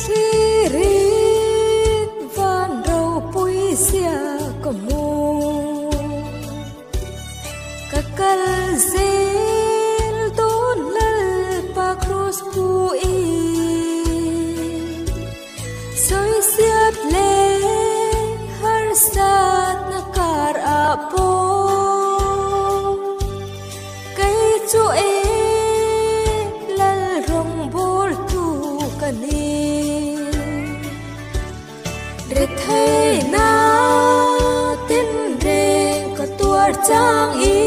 thirin van râu pui sia có mù. Ka kal zel ton lal pa cross pu soi siat le har sat na kar re thai na tin reng ka tuar chang i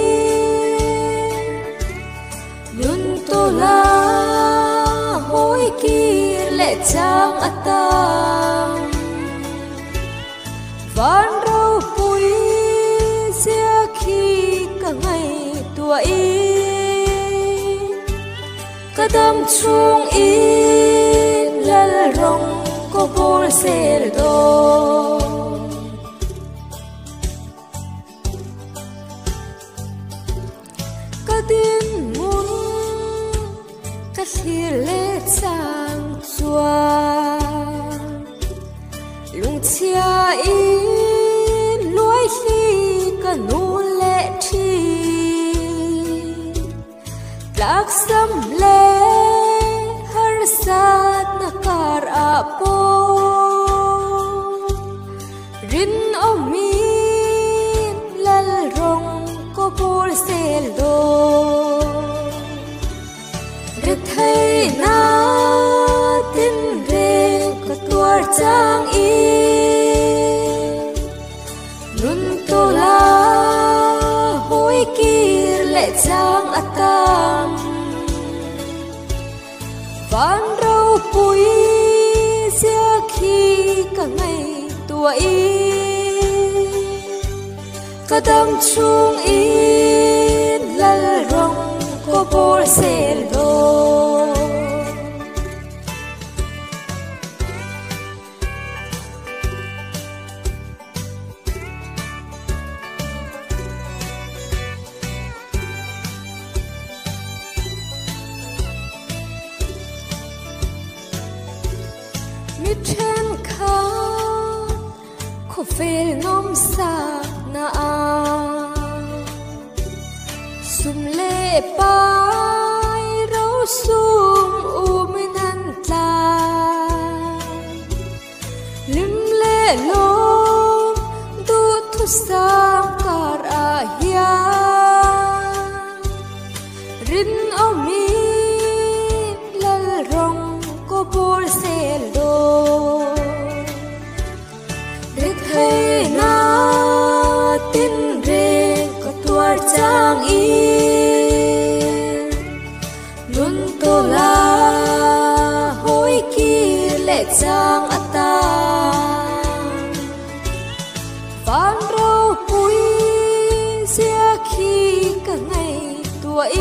lun to la hoi lệ le chang atang ván rau pui sia khi ka ngai tua cả kadam chung in lal rong por ser dos. Có tin muốn mun khi lễ sang chùa. Lùng chia in lối khi cả nụ lệ chi. Lạc xâm le har sát nakar apo a rin o min, lal rong ko bol sel do re thai na tin re ko tuar chang i. Nun to la hoi kir le chang atam van rau pui sia khi ka ngai tua i. kadam chung in lal rong ko bol sel do mi then kha ko fel nom sa pai ro sum u minan tla lim le lo tu thu sam kar a hiya rin o mi lal rong ko bol sel do re thai na tin re ko tuar chang i trang ạ ta. Văn rau pui sia khi cả ngày tuổi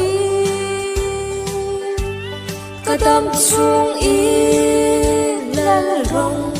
Cả tâm xuống ý lal rong